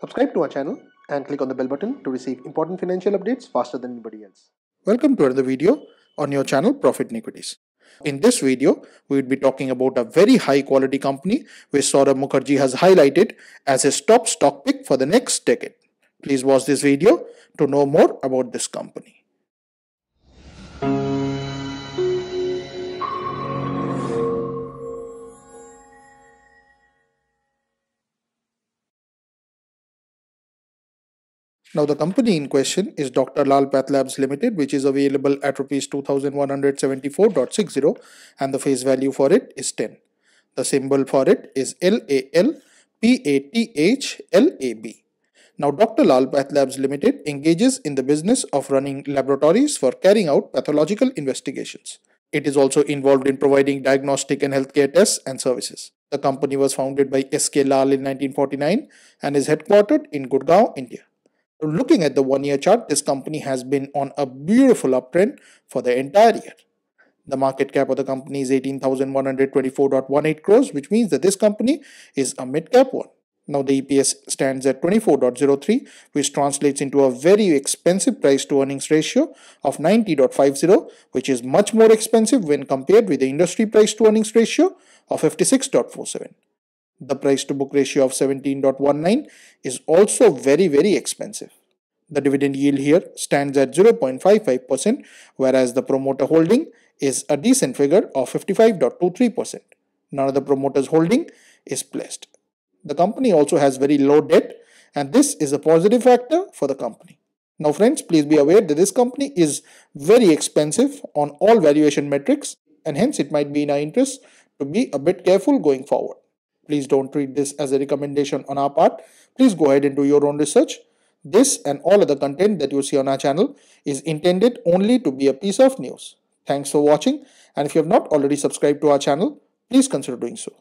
Subscribe to our channel and click on the bell button to receive important financial updates faster than anybody else. Welcome to another video on your channel Profit Equities. In this video, we will be talking about a very high quality company which Saurabh Mukherjea has highlighted as his top stock pick for the next decade. Please watch this video to know more about this company. Now the company in question is Dr. Lal Path Labs Limited which is available at rupees 2174.60 and the face value for it is 10. The symbol for it is LALPATHLAB. Now Dr. Lal Path Labs Limited engages in the business of running laboratories for carrying out pathological investigations. It is also involved in providing diagnostic and healthcare tests and services. The company was founded by S.K. Lal in 1949 and is headquartered in Gurgaon, India. Looking at the one year chart, this company has been on a beautiful uptrend for the entire year. The market cap of the company is 18,124.18 crores, which means that this company is a mid cap one. Now the EPS stands at 24.03, which translates into a very expensive price to earnings ratio of 90.50, which is much more expensive when compared with the industry price to earnings ratio of 56.47. The price to book ratio of 17.19 is also very, very expensive. The dividend yield here stands at 0.55%, whereas the promoter holding is a decent figure of 55.23%. None of the promoters holding is placed. The company also has very low debt and this is a positive factor for the company. Now friends, please be aware that this company is very expensive on all valuation metrics and hence it might be in our interest to be a bit careful going forward. Please don't treat this as a recommendation on our part. Please go ahead and do your own research. This and all other content that you see on our channel is intended only to be a piece of news. Thanks for watching and if you have not already subscribed to our channel, please consider doing so.